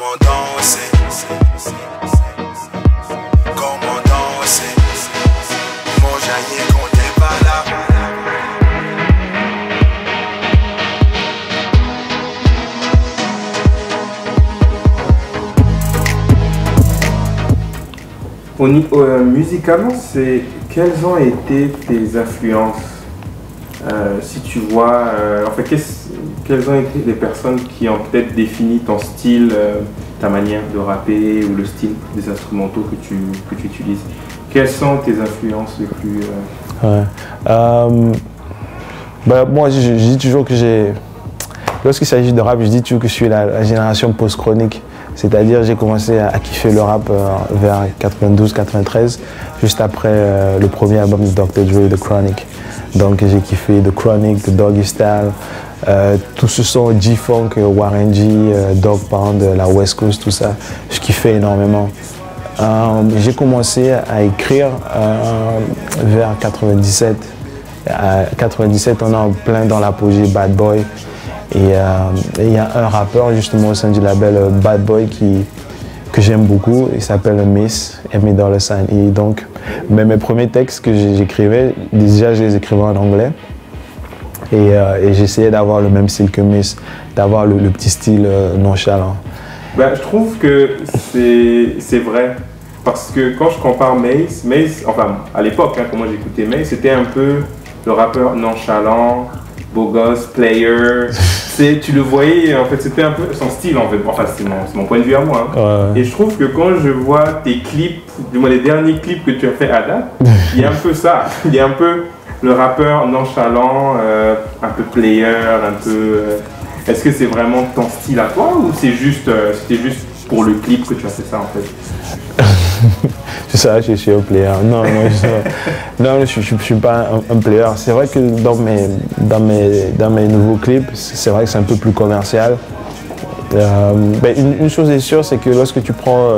Comment danser? Comment danser? Mon jaillir quand t'es pas là. Euh, musicalement, c'est quelles ont été tes influences? Euh, Si tu vois, euh, en fait, qu'est-ce- quelles ont été les personnes qui ont peut-être défini ton style, euh, ta manière de rapper ou le style des instrumentaux que tu, que tu utilises? Quelles sont tes influences les plus euh, Ouais. Euh, bah, moi, je, dis toujours que j'ai. Lorsqu'il s'agit de rap, je dis toujours que je suis la, génération post-chronique. C'est-à-dire, j'ai commencé à, kiffer le rap vers 92-93, juste après le premier album de Dr. Dre, The Chronic. Donc, j'ai kiffé The Chronic, The Doggy Style, euh, tout ce son G-Funk, euh, Warren G, euh, Dog Pound, euh, la West Coast, tout ça. Je kiffais énormément. J'ai commencé à écrire vers 97. À 97, on est en plein dans l'apogée Bad Boy. Et il y a un rappeur justement au sein du label Bad Boy qui, que j'aime beaucoup. Il s'appelle Miss, dans le sign. Et donc, mes premiers textes que j'écrivais, déjà je les écrivais en anglais. Et, euh, et j'essayais d'avoir le même style que Miss, d'avoir le, le petit style euh, nonchalant. Ben, je trouve que c'est vrai. Parce que quand je compare Mace, Mace, enfin à l'époque, hein, quand moi j'écoutais Mace, c'était un peu le rappeur nonchalant, beau gosse, player. Tu le voyais, en fait, c'était un peu son style, en fait. Enfin, c'est mon, point de vue à moi. hein. Ouais. Et je trouve que quand je vois tes clips, du moins les derniers clips que tu as fait à date, il y a un peu ça. Il y a un peu le rappeur nonchalant, euh, un peu player, un peu. euh, Est-ce que c'est vraiment ton style à toi ou c'est juste, euh, c'était juste pour le clip que tu as fait ça en fait? C'est ça, je suis un player. Non, non, je, non, je, suis pas un, player. C'est vrai que dans mes, dans mes, dans mes nouveaux clips, c'est vrai que c'est un peu plus commercial. Ben, une, chose est sûre, c'est que lorsque tu prends,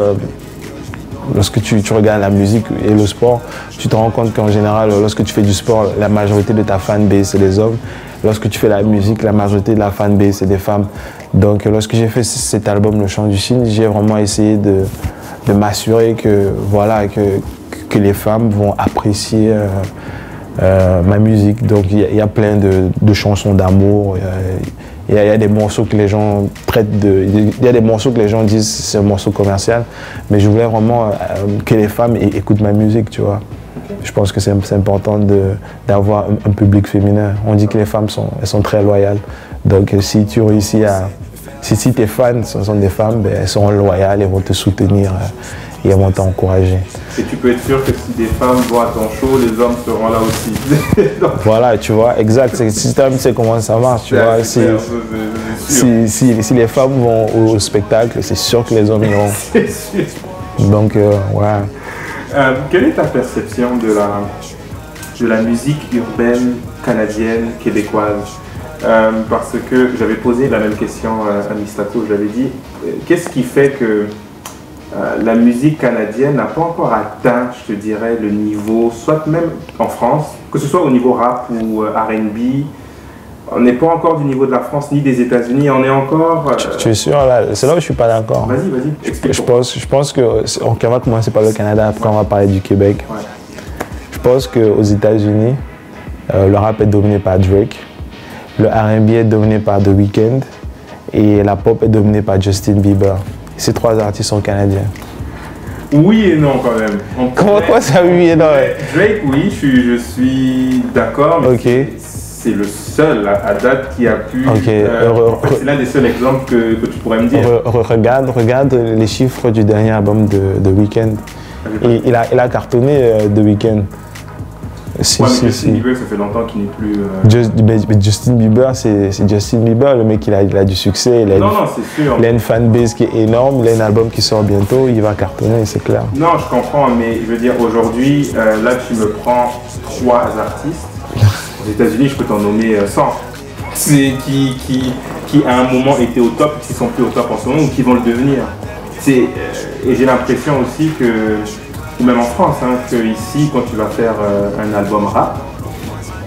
lorsque tu, regardes la musique et le sport, tu te rends compte qu'en général, lorsque tu fais du sport, la majorité de ta fanbase, c'est des hommes. Lorsque tu fais la musique, la majorité de la fanbase, c'est des femmes. Donc, lorsque j'ai fait cet album, Le Chant du Cygne, j'ai vraiment essayé de, m'assurer que, voilà, que les femmes vont apprécier euh, euh, ma musique. Donc, il y, a- il y a plein de, de chansons d'amour. Il y a- Il y, a, des morceaux que les gens traitent de. Il y a des morceaux que les gens disent c'est un morceau commercial. Mais je voulais vraiment euh, que les femmes écoutent ma musique, tu vois. Je pense que c'est important d'avoir un, un public féminin. On dit que les femmes sont, elles sont très loyales. Donc, euh, si tu réussis à. Si, si tes fans sont, sont des femmes, ben, elles seront loyales, elles vont te soutenir euh, et elles vont t'encourager. Et tu peux être sûr que si des femmes vont à ton show, les hommes seront là aussi. Donc, Voilà, tu vois, exact. C'est- Si tu sais comment ça marche, tu vois. c'est Si, c'est- c'est si, si, si les femmes vont au spectacle, c'est sûr que les hommes iront. C'est sûr. Donc, euh, ouais. Euh, quelle est ta perception de la, de la musique urbaine canadienne, québécoise? Euh, Parce que j'avais posé la même question euh, à Mistato, j'avais dit, euh, qu'est-ce qui fait que euh, la musique canadienne n'a pas encore atteint, je te dirais, le niveau, soit même en France, que ce soit au niveau rap ou euh, RB, on n'est pas encore du niveau de la France ni des États-Unis, on est encore... euh, Tu es sûr, là, c'est là où je suis pas d'accord. Vas-y, vas-y, explique. Je pense, je pense que c'est- on va commencer par le Canada, après on va parler du Québec. Ouais. Je pense qu'aux États-Unis, euh, le rap est dominé par Drake, le R&B est dominé par The Weeknd et la pop est dominée par Justin Bieber. Ces trois artistes sont canadiens. Oui et non quand même. On Comment pourrait- quoi ça oui et non Ouais, Drake, oui, je suis, je suis d'accord, mais Ok. c'est- le seul à, à date qui a pu. Ok, euh, en fait, c'est l'un des seuls exemples que, que tu pourrais me dire. Re- re- regarde, regarde les chiffres du dernier album de The Weeknd. Il a, il a cartonné euh, The Weeknd. Si, Ouais, mais si, Justin si. Bieber, ça fait longtemps qu'il n'est plus. euh, Just- Justin Bieber, c'est Justin Bieber, le mec, il a, il a du succès, il a, Non, une, non, c'est sûr. il a une fanbase qui est énorme, il a un album qui sort bientôt, il va cartonner, c'est clair. Non, je comprends, mais je veux dire, aujourd'hui, euh, là, tu me prends trois artistes. Aux États-Unis, je peux t'en nommer euh, 100. C'est qui, qui, qui, à un moment, étaient au top, qui sont plus au top en ce moment, ou qui vont le devenir. Euh, et j'ai l'impression aussi que, ou même en France, hein, que ici, quand tu vas faire euh, un album rap,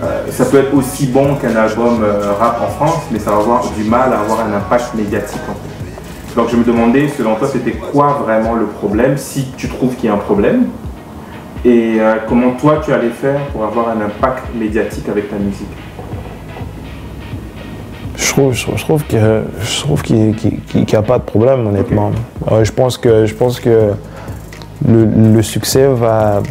euh, ça peut être aussi bon qu'un album euh, rap en France, mais ça va avoir du mal à avoir un impact médiatique en fait. Donc je me demandais, selon toi, c'était quoi vraiment le problème, si tu trouves qu'il y a un problème, et euh, comment toi tu allais faire pour avoir un impact médiatique avec ta musique? Je trouve, je, trouve que je trouve qu'il n'y a pas de problème honnêtement. je pense que je pense que le, succès va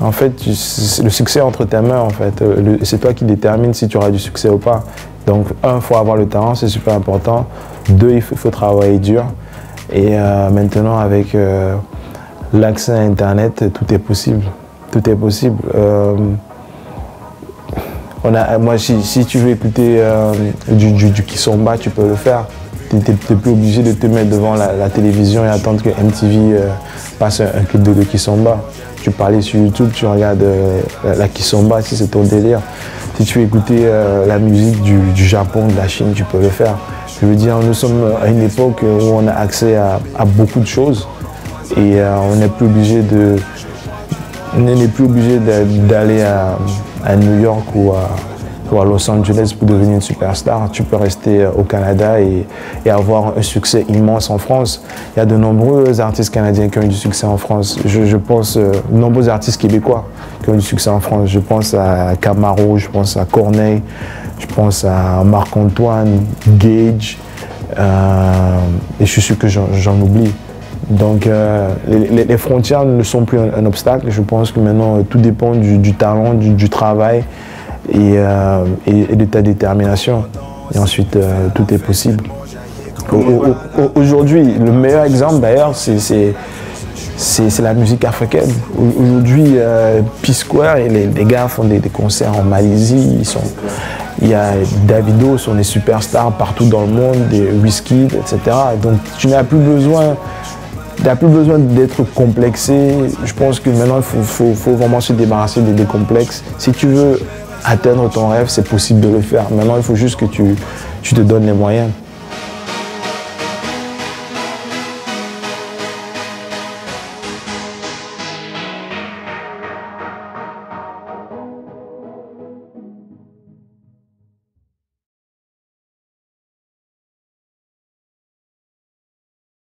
en fait le succès entre tes mains en fait. C'est toi qui détermine si tu auras du succès ou pas. Donc un, il faut avoir le talent, c'est super important. Deux, il faut, travailler dur. Et euh, maintenant avec euh, l'accès à Internet, tout est possible. Tout est possible. Euh, on a, moi, si, tu veux écouter euh, du, du, du, Kissomba, tu peux le faire. Tu n'es plus obligé de te mettre devant la, télévision et attendre que MTV euh, passe un, clip de, Kissomba. Tu aller sur YouTube, tu regardes la, la, Kissomba si c'est ton délire. Si tu veux écouter la musique du, Japon, de la Chine, tu peux le faire. Je veux dire, nous sommes à une époque où on a accès à, beaucoup de choses et on n'est plus obligé de n'est plus obligé d'aller à, New York ou à, Los Angeles pour devenir une superstar. Tu peux rester au Canada et, avoir un succès immense en France. Il y a de nombreux artistes canadiens qui ont eu du succès en France. Je, pense, euh, nombreux artistes québécois qui ont eu du succès en France. Je pense à Camaro, je pense à Corneille, je pense à Marc-Antoine, Gage. Euh, et je suis sûr que j'en oublie. Donc euh, les, frontières ne sont plus un, obstacle. Je pense que maintenant euh, tout dépend du, talent, du, travail euh, et, de ta détermination. Et ensuite tout est possible. Aujourd'hui, le meilleur exemple d'ailleurs, c'est la musique africaine. Aujourd'hui, P-Square et les, gars font des, concerts en Malaisie. Ils sont, il y a Davido, sont des superstars partout dans le monde, des whisky, etc. Donc tu n'as plus besoin tu n'as plus besoin d'être complexé. Je pense que maintenant, il faut, vraiment se débarrasser des, complexes. Si tu veux atteindre ton rêve, c'est possible de le faire. Maintenant, il faut juste que tu te donnes les moyens.